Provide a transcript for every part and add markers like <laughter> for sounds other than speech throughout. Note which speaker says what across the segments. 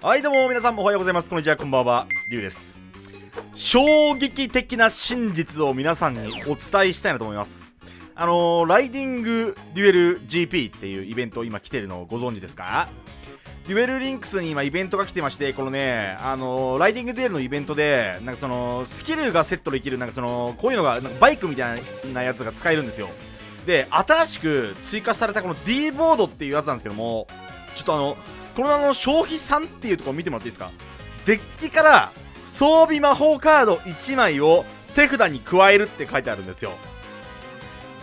Speaker 1: はいどうも皆さんおはようございます。こんにちはこんばんは。りゅうです。衝撃的な真実を皆さんにお伝えしたいなと思います。あのー、ライディングデュエル GP っていうイベント今来てるのをご存知ですか？デュエルリンクスに今イベントが来てましてこのねあのー、ライディングデュエルのイベントでなんかそのスキルがセットできるなんかそのこういうのがバイクみたいなやつが使えるんですよ。で新しく追加されたこの D ボードっていうやつなんですけどもちょっとあのこのあの消費3っていうところ見てもらっていいですか？デッキから装備魔法カード1枚を手札に加えるって書いてあるんですよ。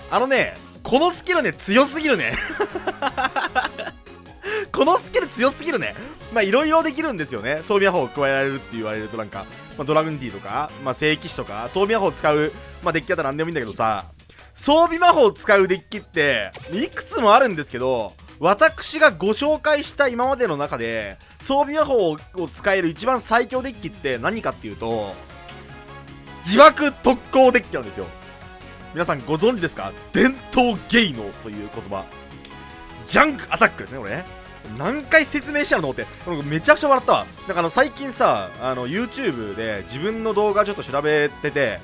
Speaker 1: あのねこのスキルね強すぎるね。<laughs> このスキル強すぎるね。まあいろいろできるんですよね。装備魔法を加えられるって言われるとなんか、まあ、ドラグンティーとか、まあ、聖騎士とか装備魔法を使う、まあ、デッキだったら何でもいいんだけどさ装備魔法を使うデッキっていくつもあるんですけど私がご紹介した今までの中で装備魔法を使える一番最強デッキって何かっていうと自爆特攻デッキなんですよ。皆さんご存知ですか？伝統芸能という言葉。ジャンクアタックですねこれ何回説明したのと思ってめちゃくちゃ笑ったわ。なんかあの最近さあの YouTube で自分の動画ちょっと調べてて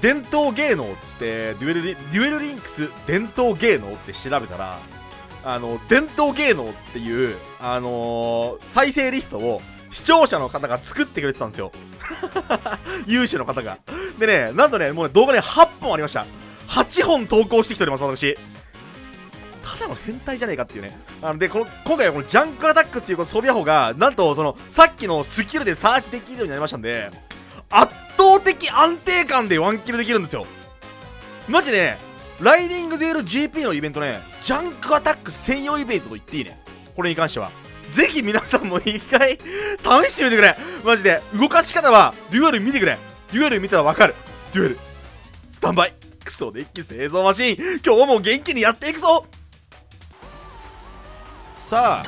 Speaker 1: 伝統芸能ってデュエルデュエルリンクス伝統芸能って調べたらあの、伝統芸能っていう、あのー、再生リストを視聴者の方が作ってくれてたんですよ。<laughs> 有志の方が。でね、なんとね、もうね、動画ね、8本ありました。8本投稿してきております、私。ただの変態じゃねえかっていうね。あので、この、今回はこのジャンクアタックっていうこの装備アホが、なんと、その、さっきのスキルでサーチできるようになりましたんで、圧倒的安定感でワンキルできるんですよ。マジね、ライディングデュエル GP のイベントね、ジャンクアタック専用イベントと言っていいね。これに関しては。ぜひ皆さんも一回試してみてくれ。マジで。動かし方は、デュエル見てくれ。デュエル見たらわかる。デュエル。スタンバイ。クソデッキ製造マシン。今日も元気にやっていくぞさあ、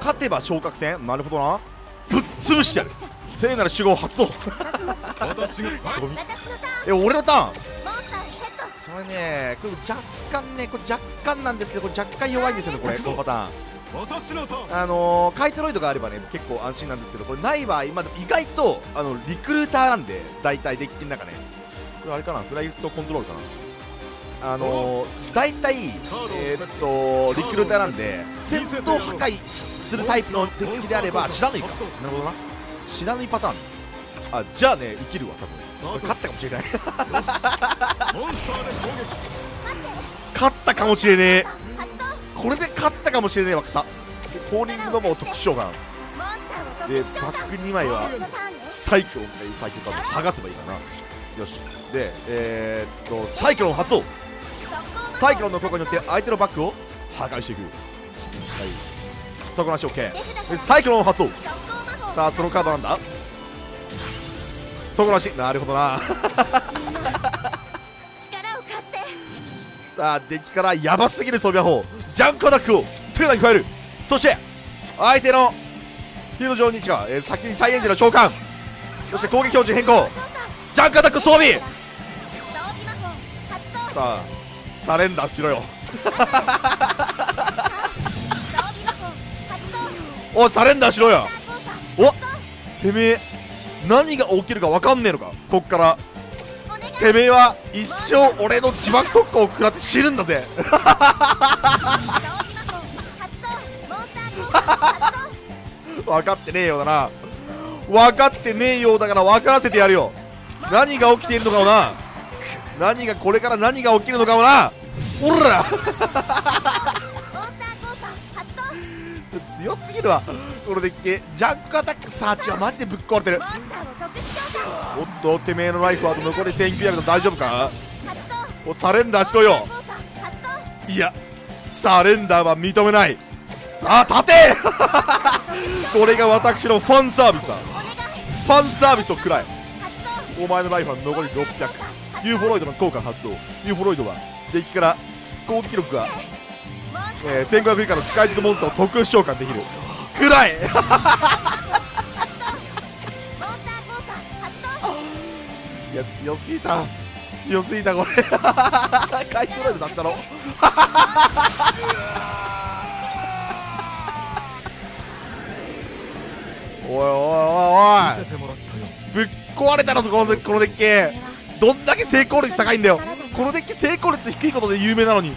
Speaker 1: 勝てば昇格戦なるほどな。ぶっ潰してやる。聖なる守護発動え、俺のターンそれね、これ若干ね、これ若干なんですけど、これ若干弱いんですよね、これ、このパターン。あのー、カイトロイドがあればね、結構安心なんですけど、これない場合、まあ、意外とあのリクルーターなんで、大体デッキの中ね、これあれかな、フライトコントロールかな。あのー、大体、えー、っと、リクルーターなんで、戦闘破壊するタイプのデッキであれば、知らぬいか。なるほどな。知らぬいパターン。あ、じゃあね、生きるわ、多分。勝ったかもしれない。勝ったかもしれねえ。これで勝ったかもしれねえわ草コーリングのも特殊召喚。でバック2枚はサイクロンっていうサイクロン剥がせばいいかな。よし。でえー、っとサイクロン発動。サイクロンの効果によって相手のバックを破壊していく。はい。そこなし OK でサイクロン発動。さあそのカードなんだそこらしい。なるほどな。さあデッキからヤバすぎる装備魔法ジャンクアタックを手札に加える。そして相手のフィールド上に違う、えー、先にサイエンジの召喚。そして攻撃表示変更。ジャンクアタック装備。さあサレンダーしろよ。おサレンダーしろよ。おてめえ何が起きるか分かんねえのか。こっから。てめえは一生俺の自爆特攻を食らって死ぬんだぜ。分かってねえようだな。分かってねえようだから分からせてやるよ。何が起きているのかをな。何がこれから何が起きるのかをな。おら。強すぎるわ。これでっけジャンクアタックサーチはマジでぶっ壊れてる。おっとてめえのライフあと残り1900と大丈夫か？おサレンダーしろよ。いやサレンダーは認めない。さあ立て！<laughs> これが私のファンサービスだ。ファンサービスを食らえ。お前のライフは残り600ユーフォロイドの効果発動。ユーフォロイドはデッキから攻撃力がえー、1500以下の機械軸モンスターを特殊召喚できる。くらいいや強すぎた。強すぎたこれ。<laughs> 回復ライド出したろおいおいおいおい。ぶっ壊れたらぞこのデこのデッキ。どんだけ成功率高いんだよ。このデッキ成功率低いことで有名なのに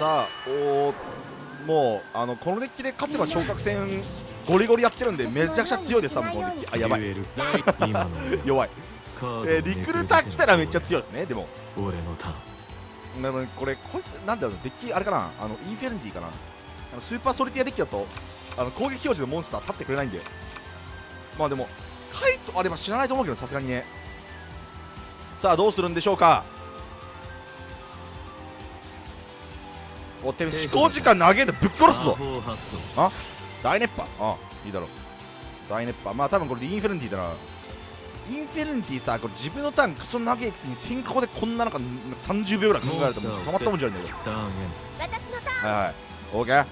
Speaker 1: さあおーもうあのこのデッキで勝てば昇格戦ゴリゴリやってるんでめちゃくちゃ強いです多分このデッキ。あやばい。<laughs> 弱い、えーリクルーター来たらめっちゃ強いですねでも。
Speaker 2: 俺のターン。
Speaker 1: なのでこれこいつなんだろうデッキあれかなあのインフェルニティかな。あのスーパーソリティアデッキだとあの攻撃表示のモンスター立ってくれないんで。まあでもカイトあれば知らないと思うけどさすがにね。さあどうするんでしょうかおてめえ思考時間長えでぶっ殺すぞ。
Speaker 2: 魔法発動
Speaker 1: 大熱波？あいいだろう。大熱波。まあ多分これでインフェルニティだな。インフェルニティさこれ自分のターンクソ長いくせに先攻でこんななんかなんか30秒ぐらい考えるとたまったもんじゃないんだよ。はいはい。オーケー。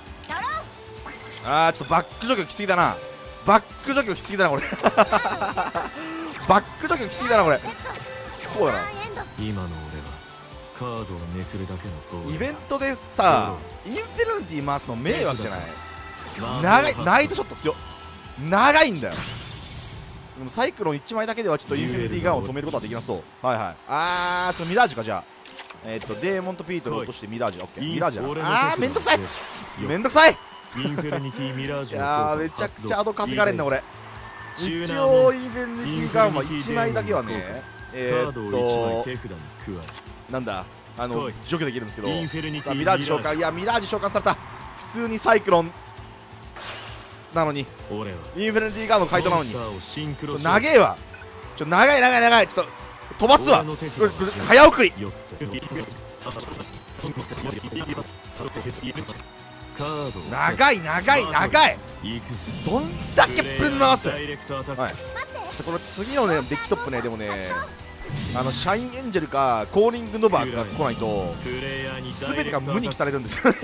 Speaker 1: あーちょっとバック除去引きすぎだな。バック除去引きすぎだなこれ。<laughs> バック除去引きすぎだなこれ。そうだな。
Speaker 2: 今のカードをめくるだけの
Speaker 1: イベントでさインフェルニティ回すの迷惑じゃない？長いナイトショット強っ。長いんだよ。でもサイクロン1枚だけではちょっとインフェルニティガンを止めることはできなそう。はいはい。あーそのミラージュかじゃあ。えっ、とデーモンとビートルを落としてミラージュ。オッケー。ミラージュだ。なあーめんどくさい。めんどくさい。
Speaker 2: インフェルニティミラージュの
Speaker 1: やーめちゃくちゃアド稼がれんな俺。一応インフェルニティガンは1枚だけはね。え
Speaker 2: カードを1枚
Speaker 1: ー、っとなんだあの除去できるんですけど。
Speaker 2: えインフェルニティ
Speaker 1: さあミラージュ召喚。いやミラージュ召喚された。普通にサイクロン。なのに。
Speaker 2: 俺は。
Speaker 1: インフィニティガンの回答なのに。長えわ。ちょ長い長い長い。ちょっと飛ばすわ。早送り。長い長い長い。どんだけぶん回す。はい。ちょっとこの次のねデッキトップねでもねあのシャインエンジェルかコーリングノバが来ないと
Speaker 2: プレイヤーに
Speaker 1: 全てが無に帰されるんですよね。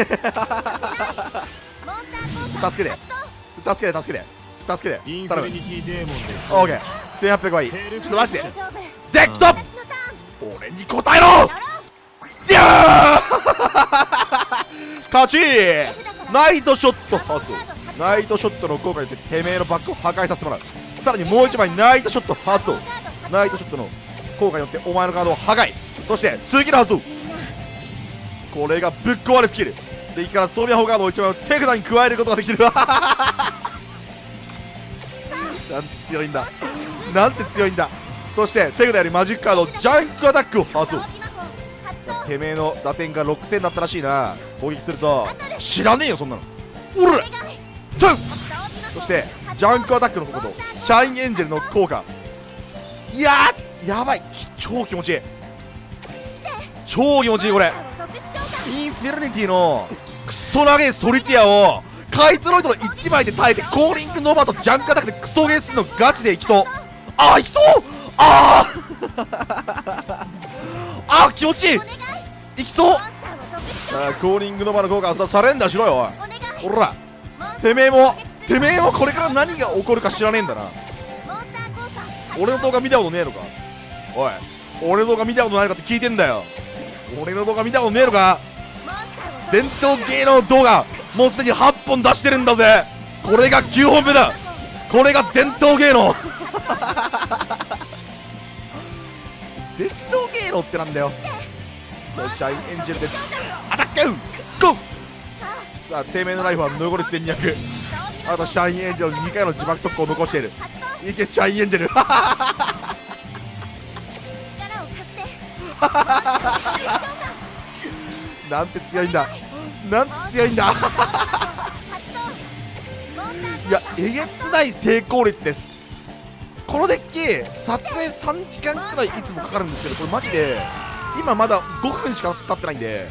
Speaker 1: 助けて。助けて助けて。助けて。頼む。
Speaker 2: インフィニティデーモンで。
Speaker 1: オーケー。1800はいいちょっとマジでデッキトップ。俺に答えろ。いやー。勝ち。ナイトショット発動ナイトショットの効果によっててめえのバッグを破壊させてもらう。さらにもう一枚ナイトショット発動ナイトショットの効果によってお前のカードを破壊。そして次の発動これがぶっ壊れスキル。デッキから装備砲カードを一枚手札に加えることができる。<laughs> なんて強いんだ。なんて強いんだ。そして手札よりマジックカードジャンクアタックを発動てめえの打点が6000だったらしいな。攻撃すると知らねえよそんなの。おらトゥそしてジャンクアタックのこと。シャインエンジェルの効果。やーやばい。超気持ちいい。超気持ちいいこれ。インフェルニティのクソ長いソリティアをカイトロイドの1枚で耐えてコーリングノバとジャンクアタックでクソゲーすのガチでいきそう。あーいきそう。あー。あー気持ちいい。
Speaker 3: い
Speaker 1: きそう。あコーリングノバの効果さサレンダーしろよおい。
Speaker 3: お
Speaker 1: ら。てめえもてめえもこれから何が起こるか知らねえんだな。俺の動画見たことねえのか。おい俺の動画見たことないのかって聞いてんだよ。俺の動画見たことねえのか？伝統芸能動画もうすでに8本出してるんだぜ。これが9本目だ。これが伝統芸能。伝統芸能ってなんだよ。さあシャインエンジェルでアタック！ゴー！さあてめえのライフは残り1200あとシャインエンジェル2回の自爆特攻を残している。いけシャインエンジェル <laughs> なんて強いんだ。なんて強いんだ。<laughs> いやえげつない成功率です。このデッキ撮影3時間くらいいつもかかるんですけどこれマジで今まだ5分しか経ってないんで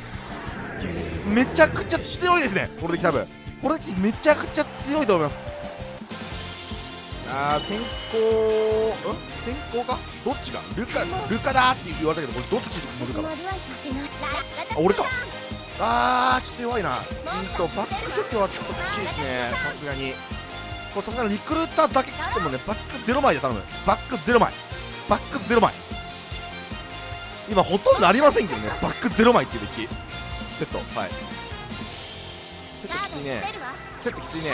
Speaker 1: めちゃくちゃ強いですねこのデッキ多分このデッキめちゃくちゃ強いと思いますあー先行ん？先行か？どっちが？ルカルカだって言われたけどこれどっち乗るかなあ俺か。あーちょっと弱いな。うんとバック除去はちょっと欲しいですね。さすがに。これさすがにリクルーターだけ切ってもねバック0枚で頼む。バック0枚。バック0枚。今ほとんどありませんけどね。バック0枚っていうデッキ。セット。はい。セットきついね。セットきついね。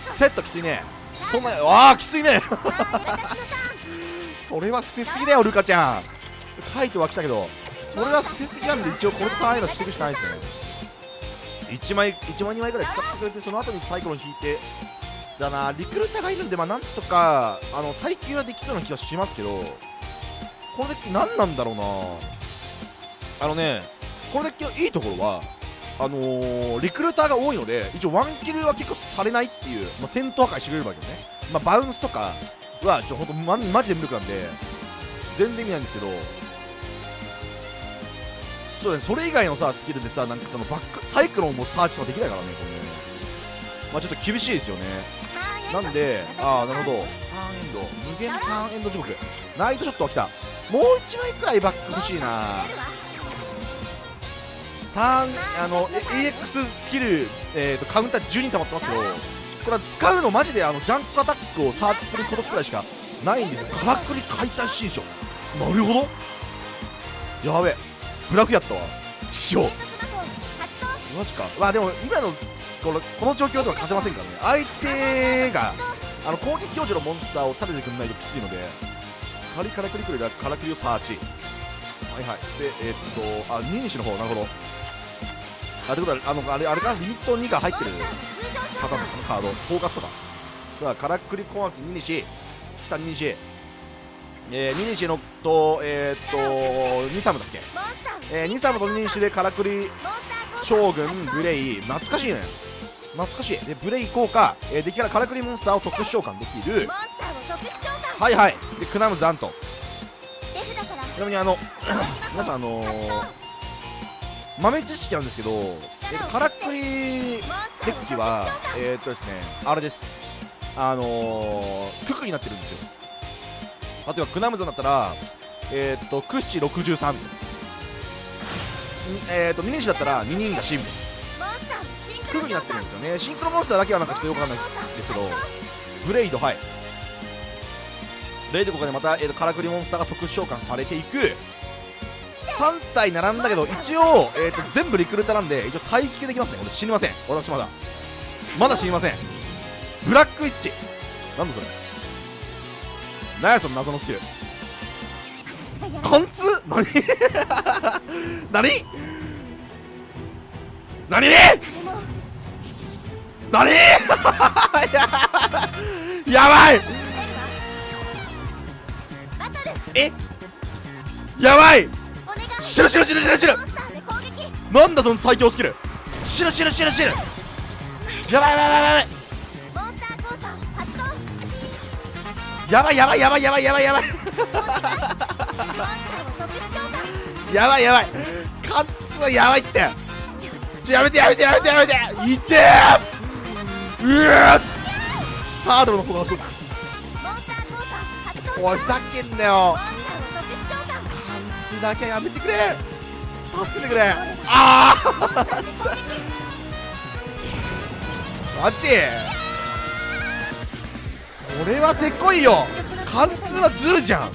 Speaker 1: セットきついねそんなわあきついね。<laughs> それは伏せすぎだよルカちゃん。カイトは来たけどそれは伏せすぎなんで一応これと単位のしていくしかないですね。1枚1枚2枚ぐらい使ってくれてその後にサイクロン引いてだなリクルーターがいるんでまあなんとかあの耐久はできそうな気がしますけどこのデッキ何なんだろうな。あのねこのデッキのいいところはあのーリクルーターが多いので一応ワンキルは結構されないっていう、まあ、戦闘破壊してくれるわけよね、まあ、バウンスとかはちょほんとマジで無力なんで全然意味ないんですけど。そうだねそれ以外のさスキルでさなんかそのバックサイクロンもサーチとかできないからねこれね。まあちょっと厳しいですよね。なんでああなるほど。ターンエンド。無限ターンエンド時刻ナイトショットが来た。もう1枚くらいバック欲しいな。ターンあのえ AX スキル、えー、とカウンター12溜まってますけどこれは使うのマジであのジャンプアタックをサーチすることくらいしかないんですよ。からくり解体新書。なるほど。やべえ。ブラフやったわ。チキショー。
Speaker 3: 警察魔法発動
Speaker 1: マジか。まあでも今のこのこの状況では勝てませんからね。相手があの攻撃表示のモンスターを立ててくんないときついのでカリカラクリクリがカラクリをサーチ。はいはい。でえーっとあ2西の方。なるほど。あってことはあのあれあれか？リミット2が入ってる。パターンカードフォーカスとか。さあカラクリ小町2西下2西えー、2西のとえー、っと2サムだっけ？えー、2サムと2西でカラクリ
Speaker 3: モンスター交
Speaker 1: 将軍ブレイ。懐かしいね。懐かしい。でブレイ効果、えー、敵からカラクリモンスターを特殊召喚できる。はいはい。でクナムズアント。ちなみにあの <clears throat> 皆さんあのー、豆知識なんですけど、えーとカラクリデッキはえー、とですねあれです。あのー、ククになってるんですよ。例えばクナムズだったらえー、とクッチ63えー、っと2年だったら2人がシン
Speaker 3: モンスターシン。ク
Speaker 1: クになってるんですよね。シンクロモンスターだけはなんかちょっとよくわかんないですけどブレイドはい。ブレイドここでまた、えーと、カラクリモンスターが特殊召喚されていく。3体並んだけど一応、えーと、全部リクルーターなんで一応待機できますね。俺死にません。私まだ。まだ死にません。ブラックウィッチ。なんだそれ。何やその謎のスキル。貫通？何？<laughs> 何？何？何？<laughs> やばい！え？やばい死ぬ死ぬ死ぬ死ぬ死ぬなんだその最強スキル。死ぬ死ぬ死ぬ死ぬやばいやばいやばいやばいやばい。やばいやばいやばいやばいやばいやばい。やばいカッツやばいって。ちょやめてやめてやめてやめて。いてーうわハードルの方がそう
Speaker 3: モンスター効果発動
Speaker 1: おいふざけんなよ。だけはやめてくれ。助けてくれ。ああマジ？それはせっこいよ。貫通はズルじゃん